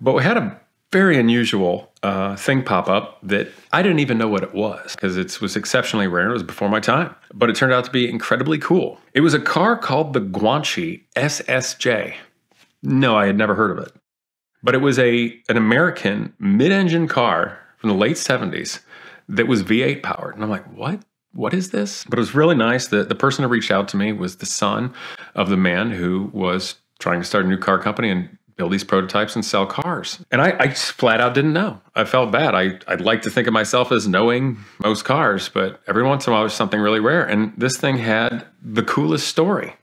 But we had a very unusual uh, thing pop up that I didn't even know what it was because it was exceptionally rare. It was before my time, but it turned out to be incredibly cool. It was a car called the Guanci SSJ. No, I had never heard of it, but it was a an American mid-engine car from the late 70s that was V8 powered, and I'm like, what? What is this? But it was really nice. that the person who reached out to me was the son of the man who was trying to start a new car company and build these prototypes and sell cars. And I, I flat out didn't know. I felt bad. I, I'd like to think of myself as knowing most cars, but every once in a while there's something really rare. And this thing had the coolest story.